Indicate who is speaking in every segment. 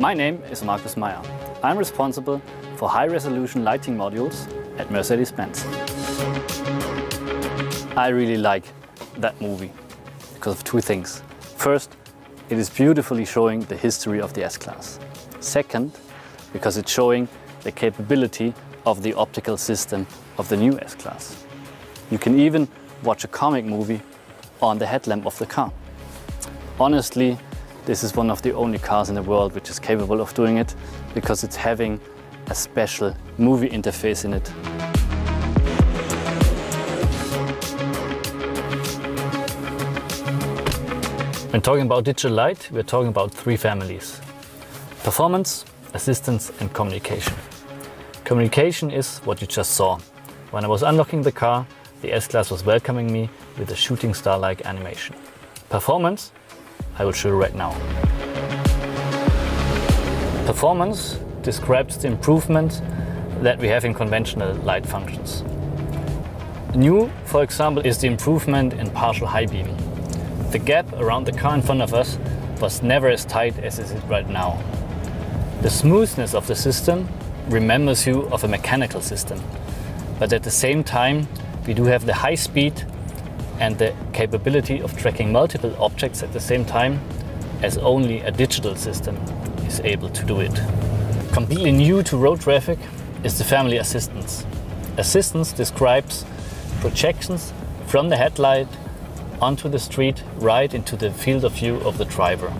Speaker 1: My name is Markus Meyer. I'm responsible for high-resolution lighting modules at Mercedes-Benz. I really like that movie because of two things. First, it is beautifully showing the history of the S-Class. Second, because it's showing the capability of the optical system of the new S-Class. You can even watch a comic movie on the headlamp of the car. Honestly, this is one of the only cars in the world which is capable of doing it because it's having a special movie interface in it. When talking about digital light, we're talking about three families. Performance, assistance and communication. Communication is what you just saw. When I was unlocking the car, the S-Class was welcoming me with a shooting star-like animation. Performance, I will show you right now. Performance describes the improvement that we have in conventional light functions. New, for example, is the improvement in partial high beam. The gap around the car in front of us was never as tight as it is right now. The smoothness of the system remembers you of a mechanical system, but at the same time, we do have the high speed and the capability of tracking multiple objects at the same time as only a digital system is able to do it. Completely new to road traffic is the family assistance. Assistance describes projections from the headlight onto the street right into the field of view of the driver.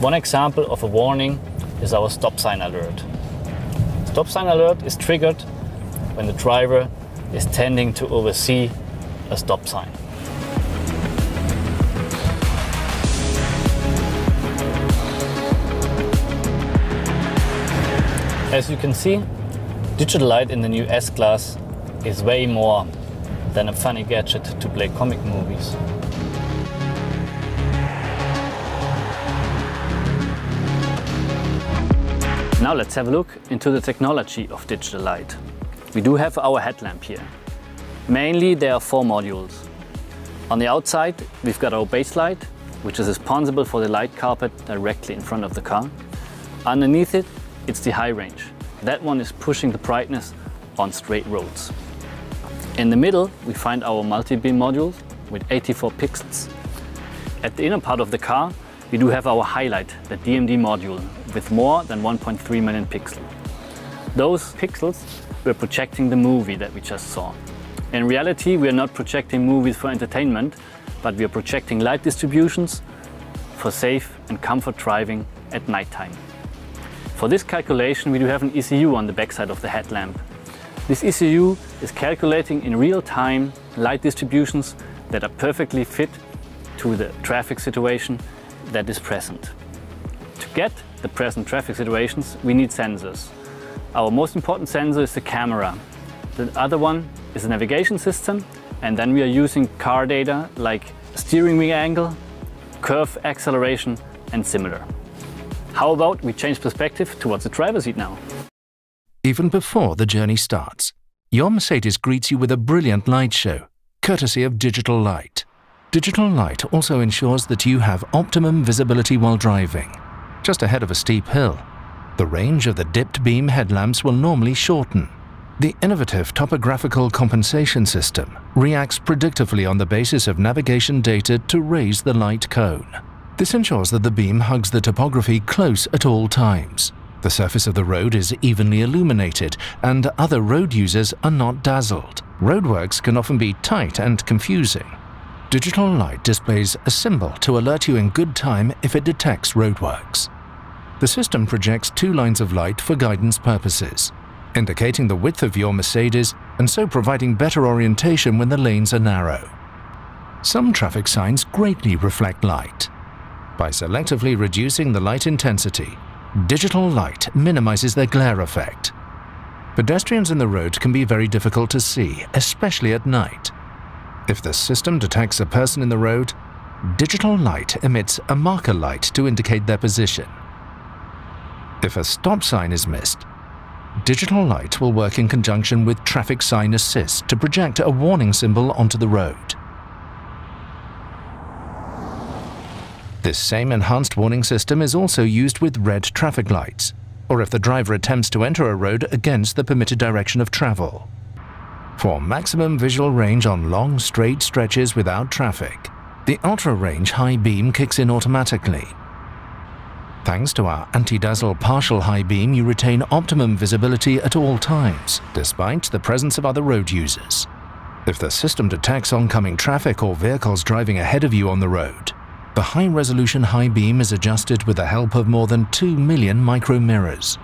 Speaker 1: One example of a warning is our stop sign alert. Stop sign alert is triggered when the driver is tending to oversee a stop sign. As you can see, digital light in the new S-Class is way more than a funny gadget to play comic movies. Now let's have a look into the technology of digital light. We do have our headlamp here. Mainly there are four modules. On the outside we've got our base light, which is responsible for the light carpet directly in front of the car. Underneath it, it's the high range. That one is pushing the brightness on straight roads. In the middle, we find our multi-beam module with 84 pixels. At the inner part of the car, we do have our highlight, the DMD module, with more than 1.3 million pixels. Those pixels were projecting the movie that we just saw. In reality, we are not projecting movies for entertainment, but we are projecting light distributions for safe and comfort driving at nighttime. For this calculation, we do have an ECU on the backside of the headlamp. This ECU is calculating in real time light distributions that are perfectly fit to the traffic situation that is present. To get the present traffic situations, we need sensors. Our most important sensor is the camera. The other one is the navigation system, and then we are using car data like steering wheel angle, curve acceleration, and similar. How about we change perspective towards the driver's seat now?
Speaker 2: Even before the journey starts, your Mercedes greets you with a brilliant light show, courtesy of Digital Light. Digital light also ensures that you have optimum visibility while driving. Just ahead of a steep hill, the range of the dipped beam headlamps will normally shorten. The innovative topographical compensation system reacts predictively on the basis of navigation data to raise the light cone. This ensures that the beam hugs the topography close at all times. The surface of the road is evenly illuminated and other road users are not dazzled. Roadworks can often be tight and confusing. Digital light displays a symbol to alert you in good time if it detects roadworks. The system projects two lines of light for guidance purposes, indicating the width of your Mercedes and so providing better orientation when the lanes are narrow. Some traffic signs greatly reflect light. By selectively reducing the light intensity, digital light minimizes their glare effect. Pedestrians in the road can be very difficult to see, especially at night. If the system detects a person in the road, digital light emits a marker light to indicate their position. If a stop sign is missed, digital light will work in conjunction with traffic sign assist to project a warning symbol onto the road. This same enhanced warning system is also used with red traffic lights, or if the driver attempts to enter a road against the permitted direction of travel. For maximum visual range on long straight stretches without traffic, the Ultra Range High Beam kicks in automatically. Thanks to our anti-dazzle partial high beam, you retain optimum visibility at all times, despite the presence of other road users. If the system detects oncoming traffic or vehicles driving ahead of you on the road, the high-resolution high beam is adjusted with the help of more than 2 million micro mirrors.